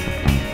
Bye.